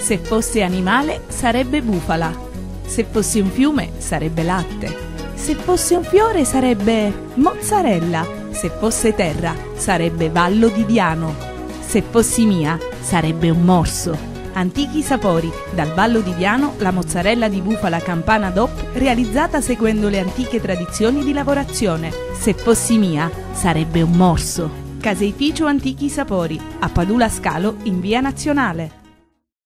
Se fosse animale sarebbe bufala. Se fosse un fiume sarebbe latte. Se fosse un fiore sarebbe mozzarella. Se fosse terra sarebbe vallo di Diano. Se fossi mia sarebbe un morso. Antichi sapori, dal Vallo di Diano la mozzarella di bufala campana DOP realizzata seguendo le antiche tradizioni di lavorazione. Se fossi mia sarebbe un morso. Caseificio Antichi Sapori, a Padula Scalo in via Nazionale.